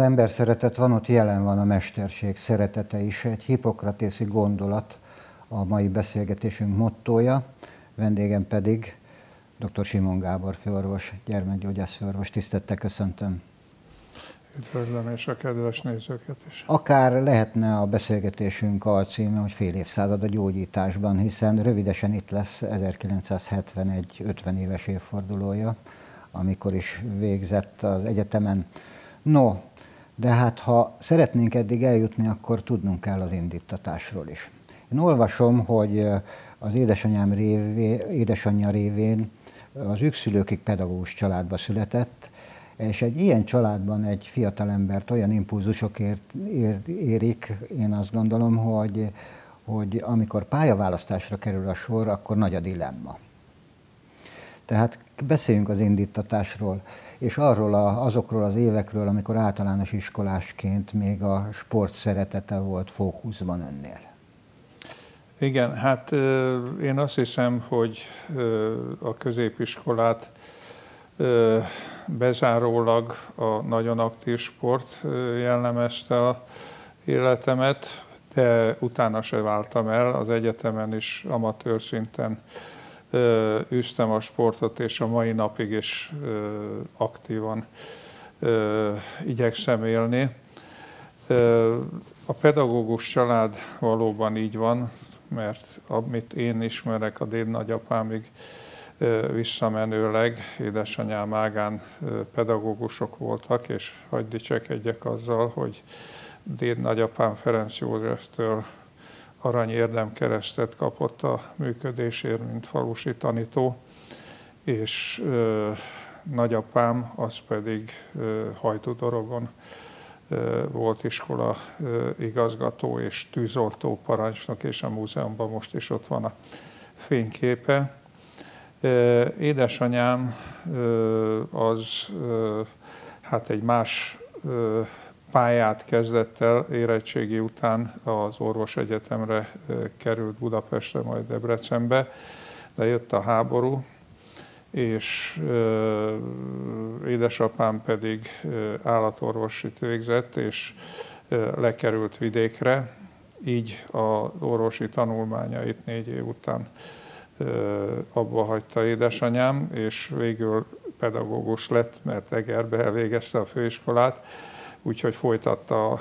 Ahol ember szeretet van, ott jelen van a mesterség szeretete is. Egy hipokratészi gondolat a mai beszélgetésünk mottója. Vendégem pedig dr. Simon Gábor főorvos, gyermekgyógyász főorvos. Tisztettel köszöntöm. Üdvözlöm és a kedves nézőket is. Akár lehetne a beszélgetésünk alcíme, hogy fél évszázad a gyógyításban, hiszen rövidesen itt lesz 1971 50 éves évfordulója, amikor is végzett az egyetemen. No, de hát ha szeretnénk eddig eljutni, akkor tudnunk kell az indítatásról is. Én olvasom, hogy az édesanyám révé, édesanyja révén az ükszülőkig pedagógus családba született, és egy ilyen családban egy fiatalembert olyan impulzusok ért, ér, érik, én azt gondolom, hogy, hogy amikor pályaválasztásra kerül a sor, akkor nagy a dilemma. Tehát beszéljünk az indítatásról, és arról a, azokról az évekről, amikor általános iskolásként még a sport szeretete volt fókuszban önnél. Igen, hát én azt hiszem, hogy a középiskolát bezárólag a nagyon aktív sport jellemezte a életemet, de utána se váltam el, az egyetemen is amatőr szinten üztem a sportot, és a mai napig is aktívan igyekszem élni. A pedagógus család valóban így van, mert amit én ismerek a déd nagyapámig visszamenőleg, édesanyám ágán pedagógusok voltak, és hagyd dicsekedjek azzal, hogy déd nagyapám Ferenc Józseftől arany érdemkeresztet kapott a működésért, mint falusi tanító, és ö, nagyapám az pedig ö, Hajdudorogon ö, volt iskola ö, igazgató és tűzoltó parancsnok, és a múzeumban most is ott van a fényképe. Ö, édesanyám ö, az ö, hát egy más ö, pályát kezdett el érettségi után az orvos egyetemre került Budapestre, majd Debrecenbe, de jött a háború, és édesapám pedig állatorvosit végzett, és lekerült vidékre, így az orvosi tanulmányait négy év után abba hagyta édesanyám, és végül pedagógus lett, mert Egerbe elvégezte a főiskolát, úgyhogy folytatta a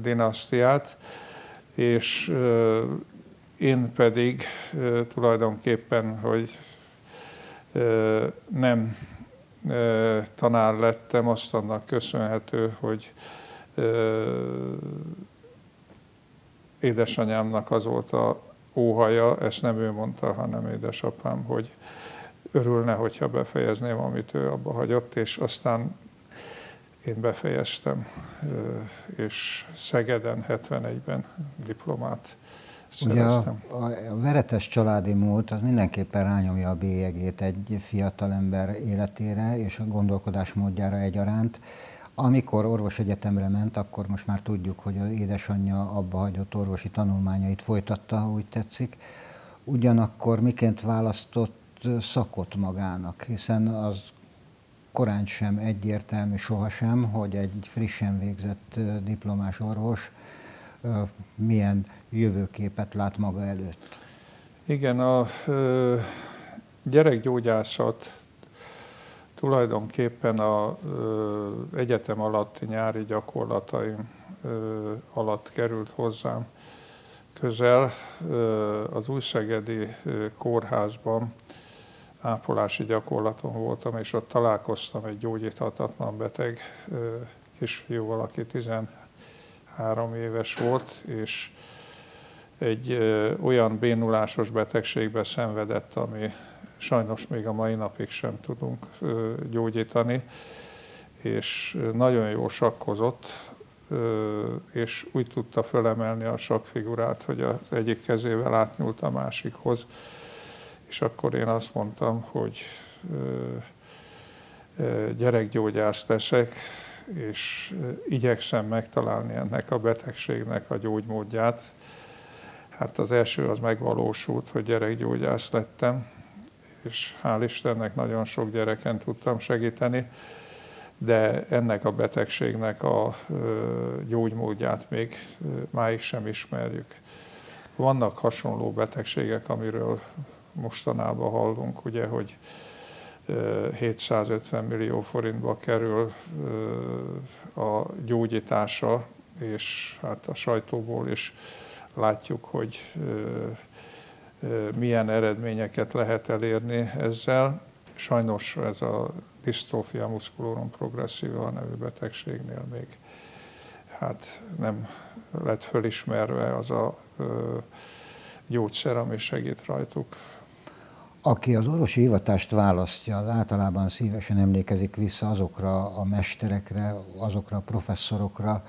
dinasztiát, és én pedig tulajdonképpen, hogy nem tanár lettem, azt annak köszönhető, hogy édesanyámnak az volt a óhaja, ezt nem ő mondta, hanem édesapám, hogy örülne, hogyha befejezném, amit ő abba hagyott, és aztán én befejeztem, és Szegeden 71-ben diplomát szereztem. Ugye a, a veretes családi múlt az mindenképpen rányomja a bélyegét egy fiatalember életére és a gondolkodásmódjára egyaránt. Amikor orvos egyetemre ment, akkor most már tudjuk, hogy az édesanyja abba hagyott orvosi tanulmányait folytatta, ha úgy tetszik. Ugyanakkor miként választott szakot magának, hiszen az korán sem egyértelmű sohasem, hogy egy frissen végzett diplomás orvos milyen jövőképet lát maga előtt. Igen, a gyerekgyógyászat tulajdonképpen a egyetem alatti nyári gyakorlataim alatt került hozzám közel. Az Újszegedi kórházban ápolási gyakorlaton voltam, és ott találkoztam egy gyógyíthatatlan beteg kisfiúval, aki 13 éves volt, és egy olyan bénulásos betegségbe szenvedett, ami sajnos még a mai napig sem tudunk gyógyítani, és nagyon jó sakkozott, és úgy tudta fölemelni a sakfigurát, hogy az egyik kezével átnyúlt a másikhoz, és akkor én azt mondtam, hogy gyerekgyógyász leszek, és igyekszem megtalálni ennek a betegségnek a gyógymódját. Hát az első az megvalósult, hogy gyerekgyógyász lettem, és hál' Istennek nagyon sok gyereken tudtam segíteni. de ennek a betegségnek a gyógymódját még máig sem ismerjük. Vannak hasonló betegségek, amiről mostanában hallunk, ugye, hogy 750 millió forintba kerül a gyógyítása, és hát a sajtóból is látjuk, hogy milyen eredményeket lehet elérni ezzel. Sajnos ez a dystrófia musculorum progressiva nevű betegségnél még hát nem lett fölismerve az a gyógyszer, ami segít rajtuk. Aki az orvosi hivatást választja, az általában szívesen emlékezik vissza azokra a mesterekre, azokra a professzorokra,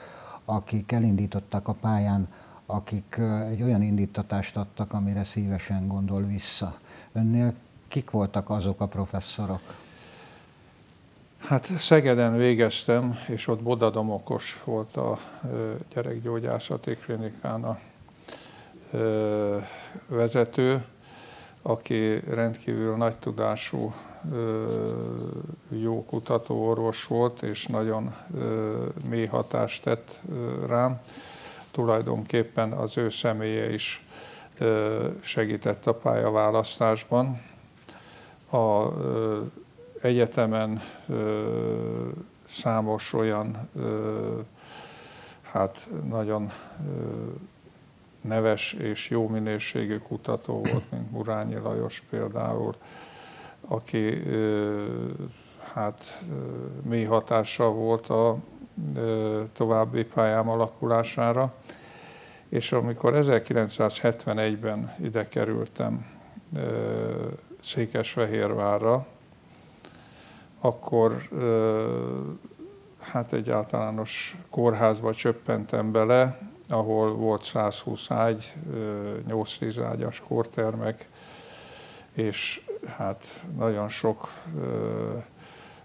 akik elindítottak a pályán, akik egy olyan indítatást adtak, amire szívesen gondol vissza. Önnél kik voltak azok a professzorok? Hát Szegeden végeztem, és ott Boda Domokos volt a gyerekgyógyászati klinikán a vezető, aki rendkívül nagy tudású, jó kutatóorvos volt, és nagyon mély hatást tett rám. Tulajdonképpen az ő személye is segített a pályaválasztásban. A egyetemen számos olyan hát nagyon neves és jó minőségű kutató volt, mint Murányi Lajos például, aki hát mély hatással volt a további pályám alakulására. És amikor 1971-ben ide kerültem Székesfehérvárra, akkor hát egy általános kórházba csöppentem bele, ahol volt 120 ágy, 8-10 ágyas kórtermek, és hát nagyon sok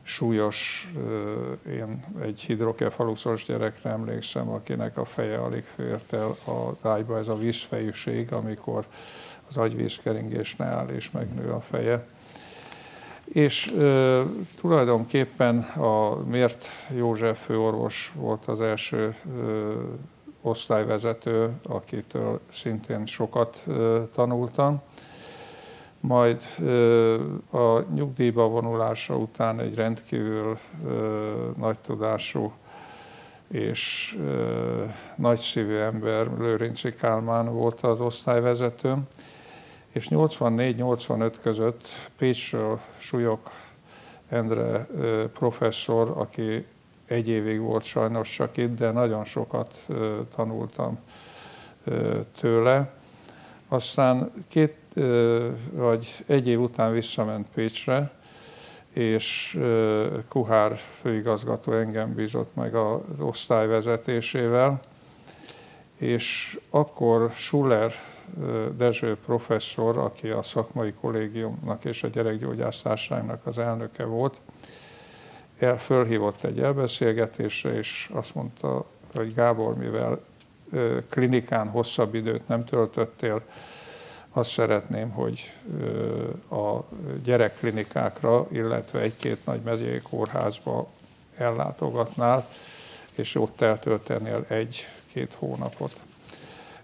súlyos, én egy hidrokefaluszos gyerekre emlékszem, akinek a feje alig fért el az ágyba, ez a vízfejűség, amikor az agyvízkeringés ne áll és megnő a feje. És e, tulajdonképpen a Mért József főorvos volt az első e, osztályvezető, akitől szintén sokat tanultam. Majd a nyugdíjba vonulása után egy rendkívül nagy tudású és nagyszívű ember, Lőrinci Kálmán volt az osztályvezetőm, és 84-85 között Pécsről Súlyok Endre professzor, aki egy évig volt sajnos csak itt, de nagyon sokat tanultam tőle. Aztán két vagy egy év után visszament Pécsre, és Kuhár főigazgató engem bízott meg az osztály vezetésével, és akkor Schuller Dezső professzor, aki a szakmai kollégiumnak és a gyerekgyógyásztárságnak az elnöke volt, fölhívott egy elbeszélgetésre, és azt mondta, hogy Gábor, mivel klinikán hosszabb időt nem töltöttél, azt szeretném, hogy a gyerekklinikákra, illetve egy-két nagy megyei kórházba ellátogatnál, és ott eltöltenél egy-két hónapot.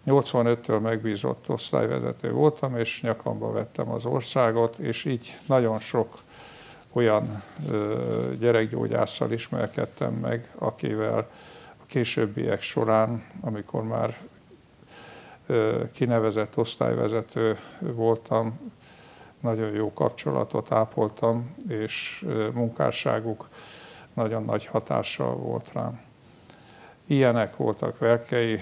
85-től megbízott osztályvezető voltam, és nyakamba vettem az országot, és így nagyon sok olyan gyerekgyógyásszal ismerkedtem meg, akivel a későbbiek során, amikor már kinevezett osztályvezető voltam, nagyon jó kapcsolatot ápoltam, és munkásságuk nagyon nagy hatással volt rám. Ilyenek voltak Velkei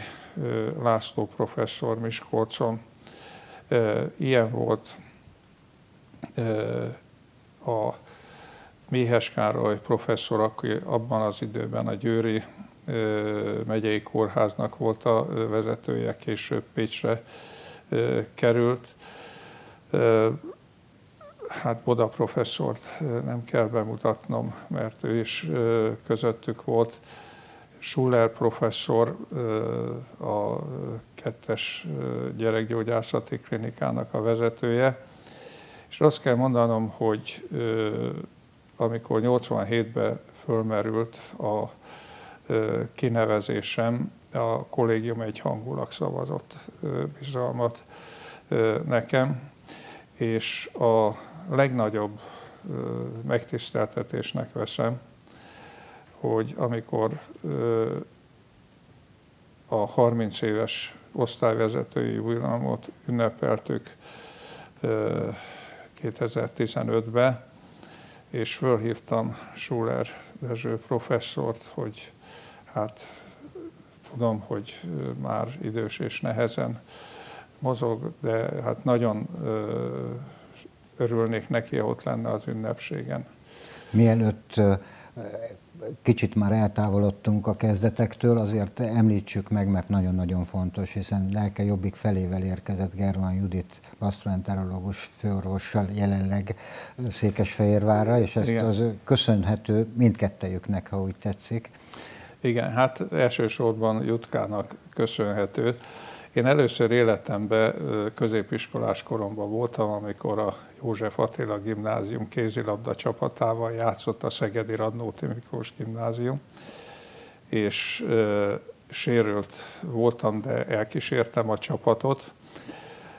László professzor Miskolcon, ilyen volt a Méhes Károly professzor, aki abban az időben a Győri megyei kórháznak volt a vezetője, később Pécsre került. Hát Boda professzort nem kell bemutatnom, mert ő is közöttük volt. Schuller professzor, a kettes gyerekgyógyászati klinikának a vezetője, és azt kell mondanom, hogy amikor 87-ben fölmerült a kinevezésem, a kollégium egy hangulag szavazott bizalmat nekem, és a legnagyobb megtiszteltetésnek veszem, hogy amikor a 30 éves osztályvezetői jubileumot ünnepeltük 2015-ben, és fölhívtam Schuller Dezső professzort, hogy hát tudom, hogy már idős és nehezen mozog, de hát nagyon örülnék neki, ha ott lenne az ünnepségen. Mielőtt kicsit már eltávolodtunk a kezdetektől, azért említsük meg, mert nagyon-nagyon fontos, hiszen lelke jobbik felével érkezett Gerván Judit gastroenterológus főorvossal jelenleg Székesfehérvárra, és ezt Igen. az köszönhető mindkettejüknek, ha úgy tetszik. Igen, hát elsősorban Jutkának köszönhető. Én először életemben középiskolás koromban voltam, amikor a József Attila gimnázium kézilabda csapatával játszott a Szegedi Radnóti Miklós gimnázium, és e, sérült voltam, de elkísértem a csapatot.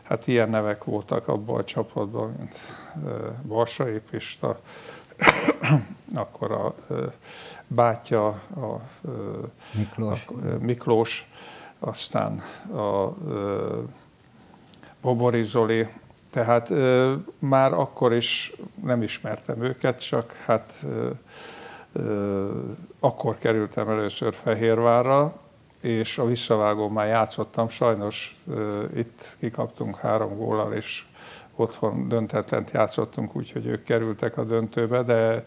Hát ilyen nevek voltak abban a csapatban, mint Barsai Pista, akkor a bátyja, a Miklós. A, Miklós, aztán a Bobori Zoli, tehát már akkor is nem ismertem őket, csak hát akkor kerültem először Fehérvárra, és a visszavágó már játszottam, sajnos itt kikaptunk három góllal, és otthon döntetlent játszottunk, úgyhogy ők kerültek a döntőbe, de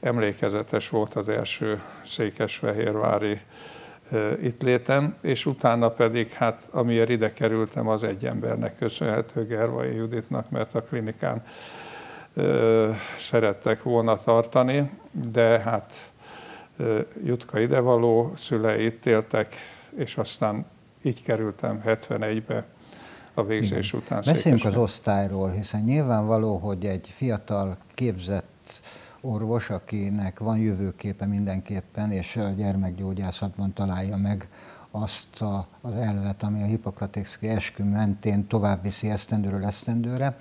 emlékezetes volt az első székesfehérvári itt létem, és utána pedig, hát amiért ide kerültem, az egy embernek köszönhető, Gervai Juditnak, mert a klinikán ö, szerettek volna tartani, de hát ö, Jutka idevaló, szülei itt éltek, és aztán így kerültem 71-be a végzés Igen. után. Beszéljünk az osztályról, hiszen nyilvánvaló, hogy egy fiatal, képzett orvos, akinek van jövőképe mindenképpen, és a gyermekgyógyászatban találja meg azt a, az elvet, ami a hipokratexki eskü mentén tovább viszi esztendőről esztendőre,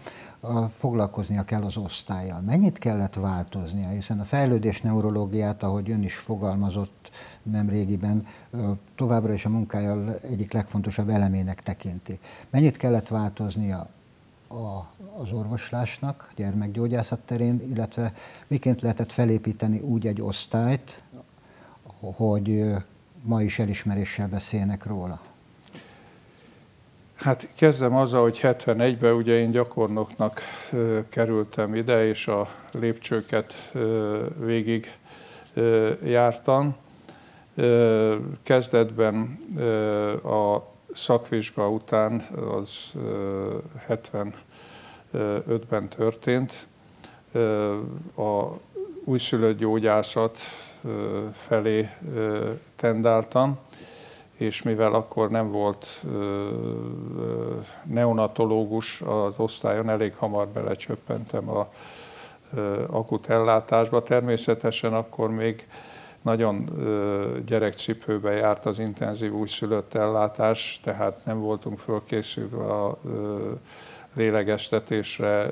foglalkoznia kell az osztályjal. Mennyit kellett változnia, hiszen a fejlődés neurológiát, ahogy ön is fogalmazott nem régiben, továbbra is a munkája egyik legfontosabb elemének tekinti. Mennyit kellett változnia a, az orvoslásnak, gyermekgyógyászat terén, illetve miként lehetett felépíteni úgy egy osztályt, hogy ma is elismeréssel beszélnek róla? Hát kezdem azzal, hogy 71-ben ugye én gyakornoknak kerültem ide, és a lépcsőket végig jártam. Kezdetben a szakvizsga után az 75-ben történt. A újszülött gyógyászat felé tendáltam, és mivel akkor nem volt neonatológus az osztályon, elég hamar belecsöppentem a akut ellátásba. Természetesen akkor még nagyon gyerekcipőbe járt az intenzív újszülött ellátás, tehát nem voltunk fölkészülve a lélegeztetésre,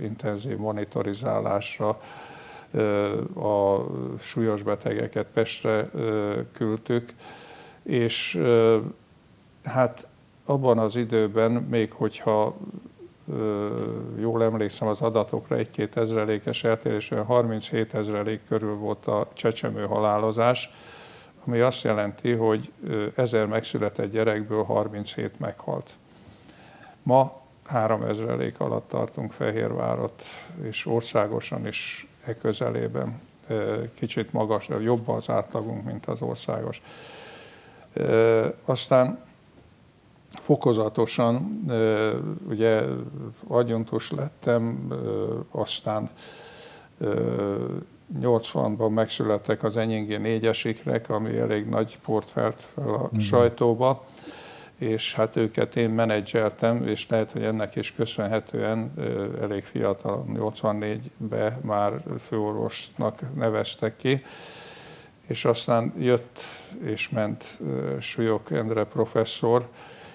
intenzív monitorizálásra, a súlyos betegeket Pestre küldtük, és hát abban az időben, még hogyha jól emlékszem az adatokra, egy-két ezrelékes eltérés, olyan 37 ezrelék körül volt a csecsemő halálozás, ami azt jelenti, hogy ezer megszületett gyerekből 37 meghalt. Ma 3 ezrelék alatt tartunk Fehérvárot, és országosan is e közelében kicsit magas, jobb az átlagunk, mint az országos. Aztán fokozatosan, ugye adjuntus lettem, aztán 80-ban megszülettek az enyéngi négyesiknek, ami elég nagy port felt fel a mm. sajtóba, és hát őket én menedzseltem, és lehet, hogy ennek is köszönhetően elég fiatal, 84-ben már főorvosnak neveztek ki, és aztán jött és ment Súlyok Endre professzor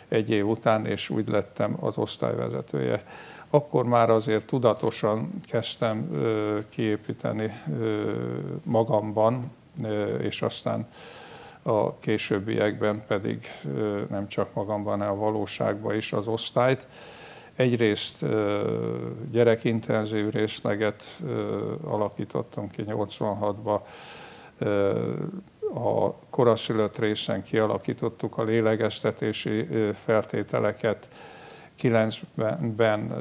egy év után, és úgy lettem az osztályvezetője. Akkor már azért tudatosan kezdtem kiépíteni magamban, és aztán a későbbiekben pedig nem csak magamban, hanem a valóságban is az osztályt. Egyrészt gyerekintenzív részleget alakítottam ki 86-ban, a koraszülött részen kialakítottuk a lélegeztetési feltételeket, 90-ben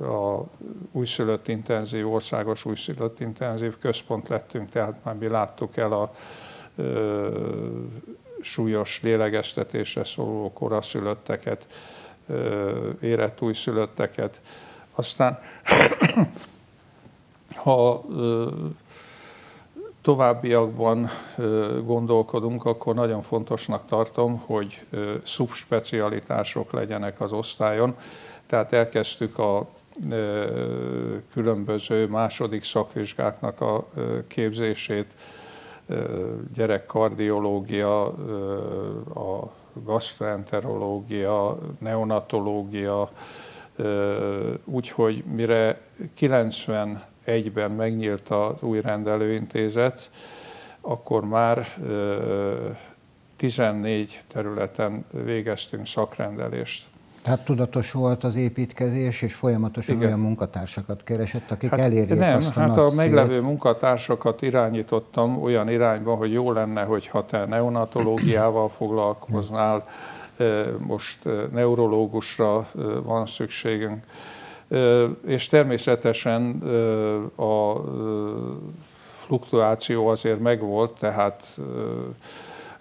a újszülött intenzív, országos újszülött intenzív központ lettünk, tehát már mi láttuk el a súlyos lélegeztetésre szóló koraszülötteket, érett újszülötteket. Aztán, ha továbbiakban gondolkodunk, akkor nagyon fontosnak tartom, hogy szubspecialitások legyenek az osztályon. Tehát elkezdtük a különböző második szakvizsgáknak a képzését, gyerekkardiológia, a gastroenterológia, neonatológia, úgyhogy mire 91-ben megnyílt az új rendelőintézet, akkor már 14 területen végeztünk szakrendelést. Tehát tudatos volt az építkezés, és folyamatosan Igen. olyan munkatársakat keresett, akik hát elérjék nem, azt a hát a meglevő munkatársakat irányítottam olyan irányba, hogy jó lenne, hogyha te neonatológiával foglalkoznál, most neurológusra van szükségünk, és természetesen a fluktuáció azért megvolt, tehát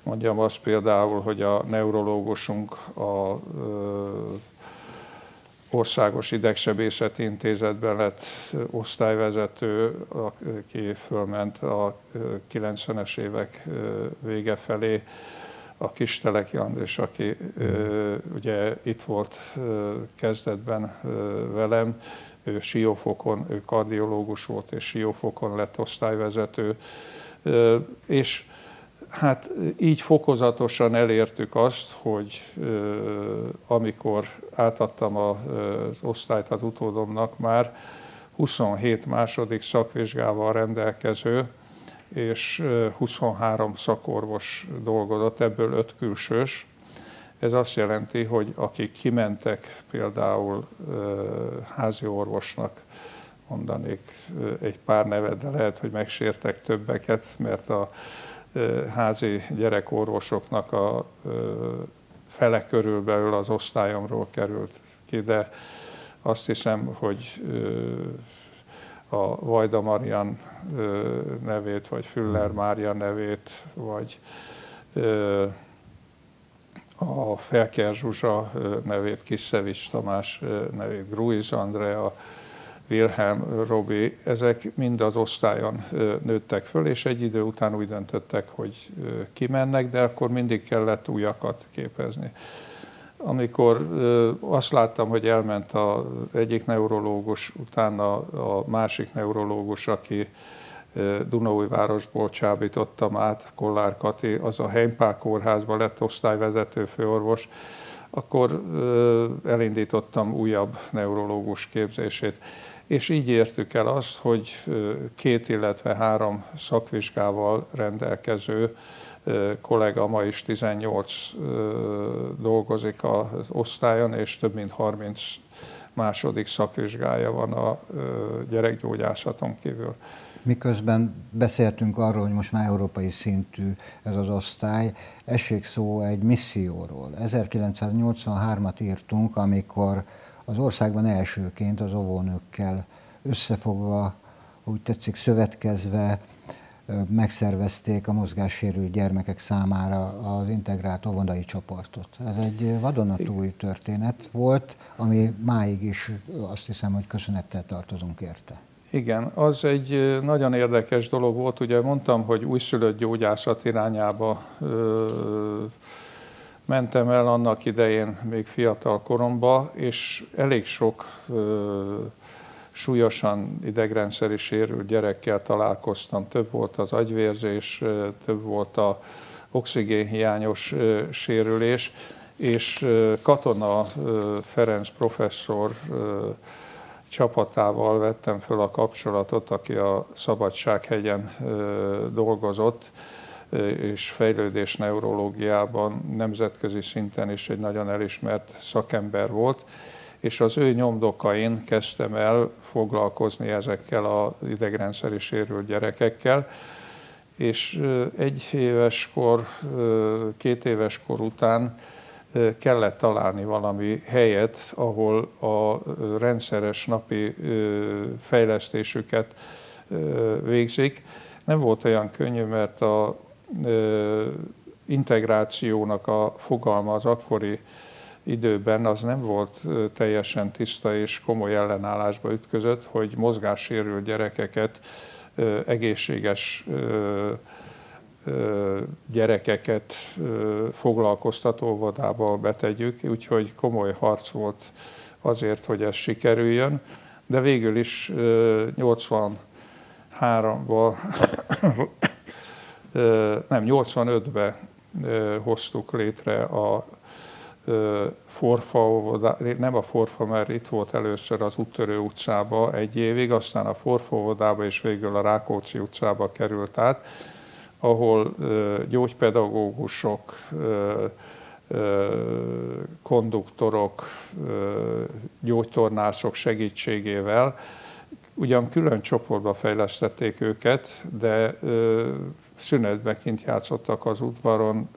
Mondjam azt például, hogy a neurológusunk a Országos Idegsebészeti Intézetben lett osztályvezető, aki fölment a 90-es évek vége felé, a Kisteleki Andris, aki ugye itt volt kezdetben velem, ő siófokon, ő kardiológus volt, és siófokon lett osztályvezető, és Hát így fokozatosan elértük azt, hogy amikor átadtam az osztályt az utódomnak már, 27 második szakvizsgával rendelkező, és 23 szakorvos dolgozott, ebből 5 külsős. Ez azt jelenti, hogy akik kimentek például házi orvosnak, mondanék egy pár nevet, de lehet, hogy megsértek többeket, mert a házi gyerekorvosoknak a fele körülbelül az osztályomról került ki, de azt hiszem, hogy a Vajda Marian nevét, vagy Füller Mária nevét, vagy a Felker Zsuzsa nevét, Kiszevics Tamás nevét, Gruiz Andrea, Wilhelm, Robi, ezek mind az osztályon nőttek föl, és egy idő után úgy döntöttek, hogy kimennek, de akkor mindig kellett újakat képezni. Amikor azt láttam, hogy elment az egyik neurológus, utána a másik neurológus, aki Dunaújvárosból csábítottam át, Kollár Kati, az a Heimpál kórházba lett osztályvezető főorvos, akkor elindítottam újabb neurológus képzését és így értük el azt, hogy két, illetve három szakvizsgával rendelkező kollega ma is 18 dolgozik az osztályon, és több mint 30 második szakvizsgája van a gyerekgyógyászaton kívül. Miközben beszéltünk arról, hogy most már európai szintű ez az osztály, essék szó egy misszióról. 1983-at írtunk, amikor az országban elsőként az óvónőkkel összefogva, úgy tetszik szövetkezve, megszervezték a mozgássérült gyermekek számára az integrált óvodai csoportot. Ez egy vadonatúj történet volt, ami máig is azt hiszem, hogy köszönettel tartozunk érte. Igen, az egy nagyon érdekes dolog volt. Ugye mondtam, hogy újszülött gyógyászat irányába ö, mentem el annak idején még fiatal koromba, és elég sok ö, súlyosan idegrendszeri sérült gyerekkel találkoztam. Több volt az agyvérzés, több volt a oxigénhiányos sérülés, és Katona Ferenc professzor csapatával vettem föl a kapcsolatot, aki a Szabadsághegyen dolgozott, és fejlődés neurológiában nemzetközi szinten is egy nagyon elismert szakember volt, és az ő nyomdokain kezdtem el foglalkozni ezekkel az idegrendszeri sérült gyerekekkel, és egy éves kor, két éves kor után kellett találni valami helyet, ahol a rendszeres napi fejlesztésüket végzik. Nem volt olyan könnyű, mert a integrációnak a fogalma az akkori időben az nem volt teljesen tiszta és komoly ellenállásba ütközött, hogy mozgássérült gyerekeket, egészséges gyerekeket foglalkoztató óvodába betegyük, úgyhogy komoly harc volt azért, hogy ez sikerüljön, de végül is 83-ban, nem, 85-ben hoztuk létre a Forfa nem a Forfa, mert itt volt először az Úttörő utcába egy évig, aztán a Forfa és végül a Rákóczi utcába került át, ahol gyógypedagógusok, konduktorok, gyógytornászok segítségével ugyan külön csoportba fejlesztették őket, de szünetben kint játszottak az udvaron,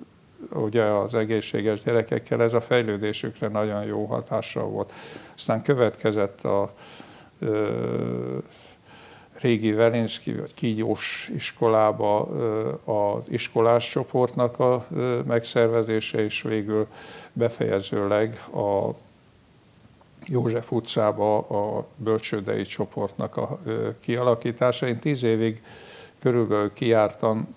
ugye az egészséges gyerekekkel, ez a fejlődésükre nagyon jó hatással volt. Aztán következett a ö, régi Velinszki vagy Kígyós iskolába az iskolás csoportnak a megszervezése, és végül befejezőleg a József utcába a bölcsődei csoportnak a kialakítása. Én tíz évig körülbelül kijártam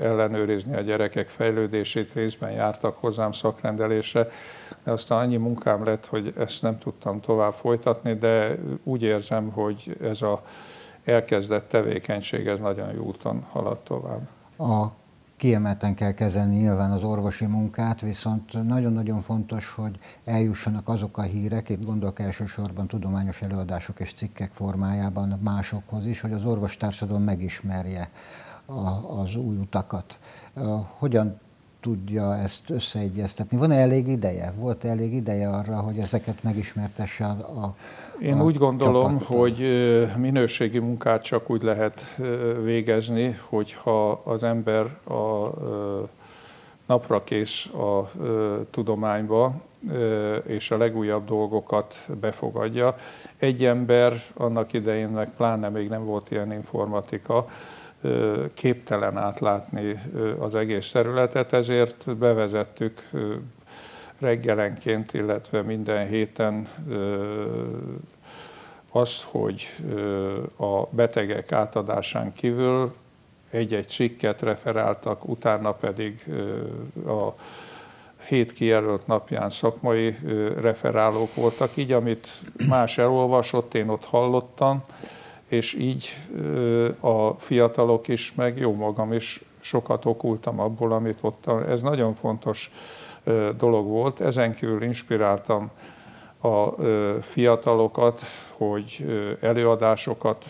ellenőrizni a gyerekek fejlődését, részben jártak hozzám szakrendelésre, de aztán annyi munkám lett, hogy ezt nem tudtam tovább folytatni, de úgy érzem, hogy ez a elkezdett tevékenység, ez nagyon jó úton halad tovább. A kiemelten kell kezelni nyilván az orvosi munkát, viszont nagyon-nagyon fontos, hogy eljussanak azok a hírek, itt gondolok elsősorban tudományos előadások és cikkek formájában másokhoz is, hogy az orvostársadalom megismerje a, az új utakat. Hogyan tudja ezt összeegyeztetni? Van-e elég ideje? Volt -e elég ideje arra, hogy ezeket megismertesse a, a Én a úgy gondolom, csapattal? hogy minőségi munkát csak úgy lehet végezni, hogyha az ember a napra kész a tudományba, és a legújabb dolgokat befogadja. Egy ember annak idején, meg pláne még nem volt ilyen informatika, képtelen átlátni az egész területet, ezért bevezettük reggelenként, illetve minden héten az, hogy a betegek átadásán kívül egy-egy cikket referáltak, utána pedig a hét kijelölt napján szakmai referálók voltak, így amit más elolvasott, én ott hallottam, és így a fiatalok is, meg jó magam is sokat okultam abból, amit ott. Ez nagyon fontos dolog volt. Ezen kívül inspiráltam a fiatalokat, hogy előadásokat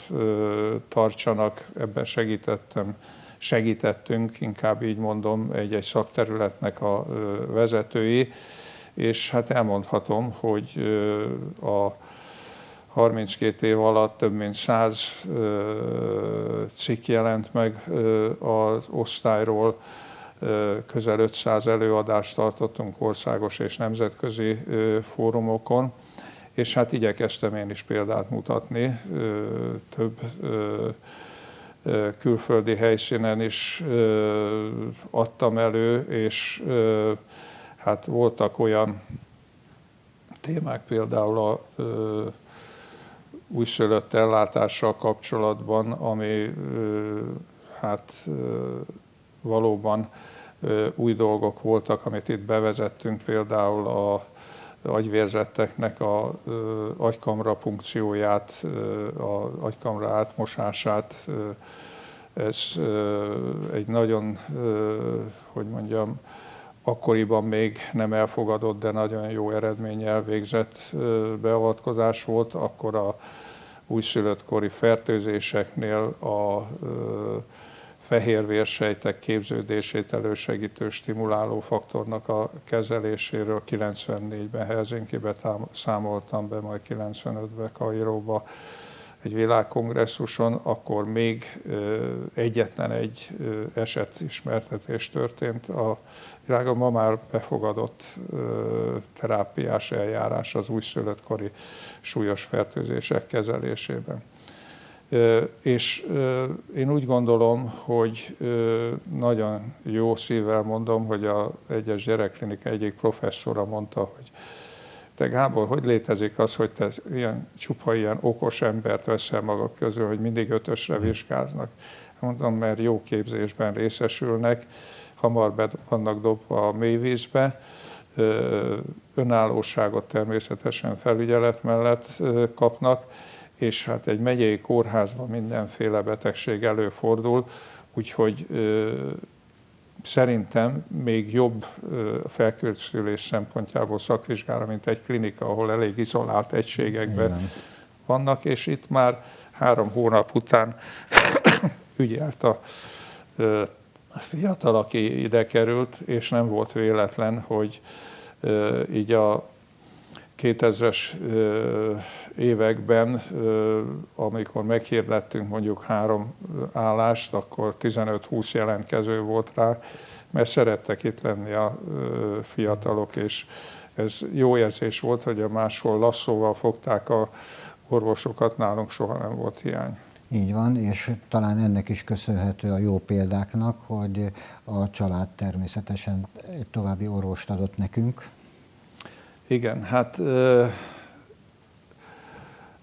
tartsanak, ebben segítettem, segítettünk, inkább így mondom, egy-egy szakterületnek a vezetői, és hát elmondhatom, hogy a 32 év alatt több mint 100 cikk jelent meg az osztályról, közel 500 előadást tartottunk országos és nemzetközi fórumokon, és hát igyekeztem én is példát mutatni, több külföldi helyszínen is adtam elő, és hát voltak olyan témák, például a újszülött ellátással kapcsolatban, ami hát valóban új dolgok voltak, amit itt bevezettünk, például a agyvérzetteknek a agykamra punkcióját, a agykamra átmosását, ez egy nagyon, hogy mondjam, akkoriban még nem elfogadott, de nagyon jó eredménnyel végzett beavatkozás volt, akkor a újszülöttkori fertőzéseknél a fehérvérsejtek képződését elősegítő stimuláló faktornak a kezeléséről 94-ben Helsinki-be számoltam be, majd 95-ben Kairóba egy világkongresszuson, akkor még egyetlen egy eset ismertetés történt a világon. Ma már befogadott terápiás eljárás az újszülöttkori súlyos fertőzések kezelésében. És én úgy gondolom, hogy nagyon jó szívvel mondom, hogy a egyes gyerekklinika egyik professzora mondta, hogy te Gábor, hogy létezik az, hogy te ilyen csupa ilyen okos embert veszel magak közül, hogy mindig ötösre vizsgáznak? Mondom, mert jó képzésben részesülnek, hamar be vannak dobva a mélyvízbe, önállóságot természetesen felügyelet mellett kapnak, és hát egy megyei kórházban mindenféle betegség előfordul, úgyhogy szerintem még jobb felkészülés szempontjából szakvizsgára, mint egy klinika, ahol elég izolált egységekben Igen. vannak, és itt már három hónap után ügyelt a fiatal, aki ide került, és nem volt véletlen, hogy így a 2000-es években, amikor meghirdettünk mondjuk három állást, akkor 15-20 jelentkező volt rá, mert szerettek itt lenni a fiatalok, és ez jó érzés volt, hogy a máshol lasszóval fogták a orvosokat, nálunk soha nem volt hiány. Így van, és talán ennek is köszönhető a jó példáknak, hogy a család természetesen egy további orvost adott nekünk, igen, hát ö,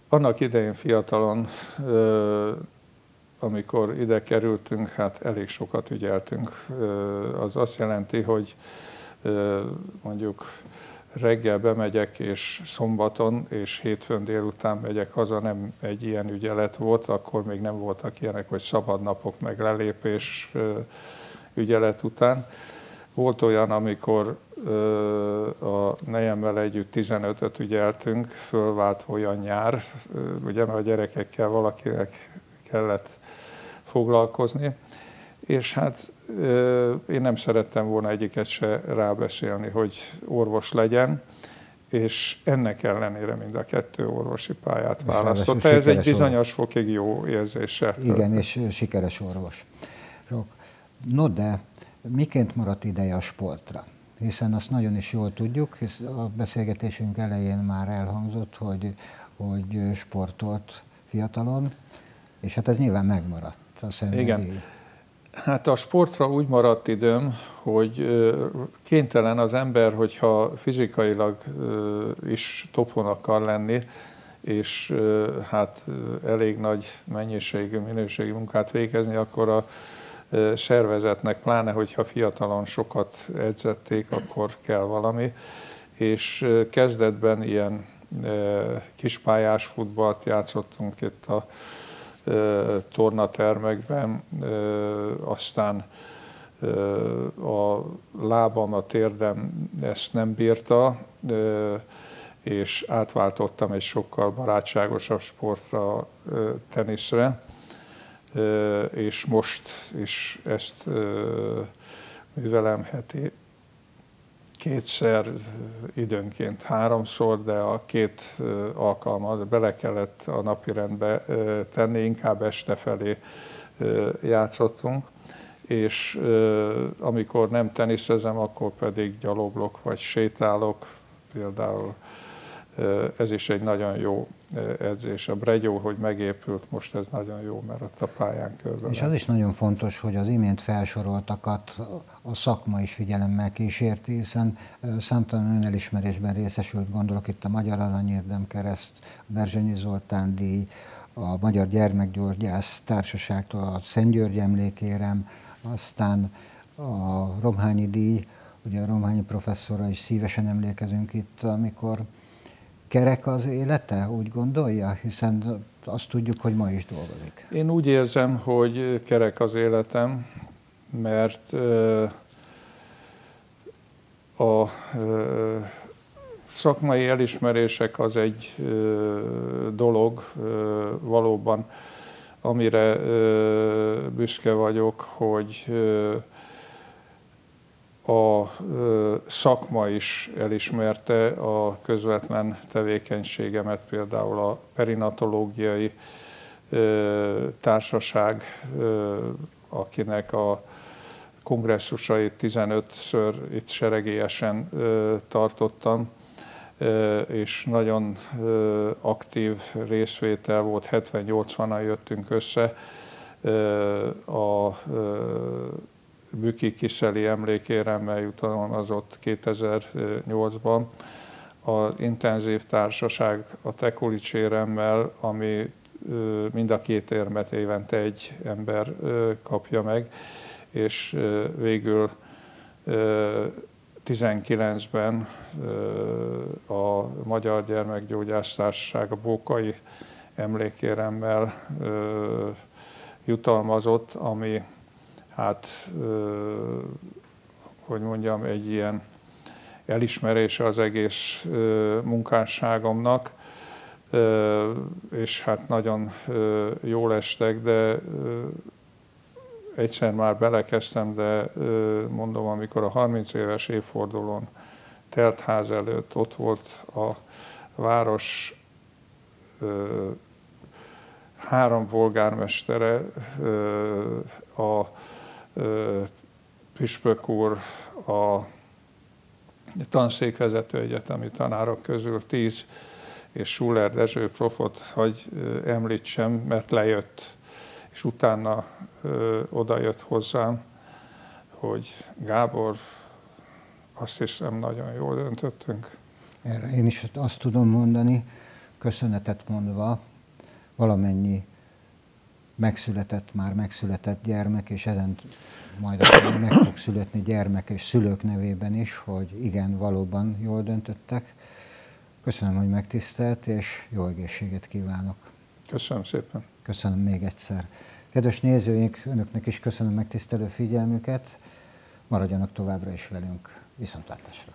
annak idején fiatalon, ö, amikor ide kerültünk, hát elég sokat ügyeltünk. Ö, az azt jelenti, hogy ö, mondjuk reggel bemegyek, és szombaton, és hétfőn délután megyek haza, nem egy ilyen ügyelet volt, akkor még nem voltak ilyenek, hogy szabadnapok, meg lelépés ügyelet után. Volt olyan, amikor a nejemmel együtt 15-öt ügyeltünk, fölvált olyan nyár, ugye mert a gyerekekkel valakinek kellett foglalkozni, és hát én nem szerettem volna egyiket se rábeszélni, hogy orvos legyen, és ennek ellenére mind a kettő orvosi pályát választotta. Ez egy bizonyos fokig jó érzéssel. Igen, és sikeres orvos. No, de miként maradt ideje a sportra? Hiszen azt nagyon is jól tudjuk, hisz a beszélgetésünk elején már elhangzott, hogy, hogy sportolt fiatalon, és hát ez nyilván megmaradt a szenvedély. Igen. Hát a sportra úgy maradt időm, hogy kénytelen az ember, hogyha fizikailag is topon akar lenni, és hát elég nagy mennyiségű, minőségi munkát végezni, akkor a szervezetnek, pláne hogyha fiatalon sokat edzették, akkor kell valami. És kezdetben ilyen kispályás futballt játszottunk itt a tornatermekben, aztán a lábam, a térdem ezt nem bírta, és átváltottam egy sokkal barátságosabb sportra, teniszre és most is ezt művelem heti kétszer, időnként háromszor, de a két alkalmat bele kellett a napirendbe tenni, inkább este felé játszottunk, és amikor nem teniszezem, akkor pedig gyaloglok vagy sétálok, például ez is egy nagyon jó edzés. A Bregyó, hogy megépült, most ez nagyon jó, mert ott a pályán körben. És az is nagyon fontos, hogy az imént felsoroltakat a szakma is figyelemmel kísérti, hiszen számtalan önelismerésben részesült, gondolok itt a Magyar Aranyérdem kereszt, Berzsenyi Zoltán díj, a Magyar Gyermekgyógyász Társaságtól a Szent György emlékérem, aztán a Romhányi díj, ugye a Romhányi professzorra is szívesen emlékezünk itt, amikor kerek az élete, úgy gondolja, hiszen azt tudjuk, hogy ma is dolgozik. Én úgy érzem, hogy kerek az életem, mert a szakmai elismerések az egy dolog valóban, amire büszke vagyok, hogy a szakma is elismerte a közvetlen tevékenységemet, például a perinatológiai társaság, akinek a kongresszusait 15-ször itt seregélyesen tartottam, és nagyon aktív részvétel volt, 70-80-an jöttünk össze. A Büki Kiseli emlékéremmel jutalmazott 2008-ban. Az intenzív társaság a Tekulics éremmel, ami mind a két érmet évente egy ember kapja meg, és végül 19-ben a Magyar Gyermekgyógyász Társaság a Bókai emlékéremmel jutalmazott, ami hát, hogy mondjam, egy ilyen elismerése az egész munkásságomnak, és hát nagyon jól estek, de egyszer már belekezdtem, de mondom, amikor a 30 éves évfordulón teltház előtt ott volt a város három polgármestere, a Püspök úr, a tanszékvezető egyetemi tanárok közül tíz, és Schuller Dezső profot, hogy említsem, mert lejött, és utána ö, oda jött hozzám, hogy Gábor, azt hiszem nagyon jól döntöttünk. Erre én is azt tudom mondani, köszönetet mondva, valamennyi megszületett, már megszületett gyermek, és ezen majd meg fog születni gyermek és szülők nevében is, hogy igen, valóban jól döntöttek. Köszönöm, hogy megtisztelt, és jó egészséget kívánok. Köszönöm szépen. Köszönöm még egyszer. Kedves nézőink, önöknek is köszönöm megtisztelő figyelmüket. Maradjanak továbbra is velünk. Viszontlátásra!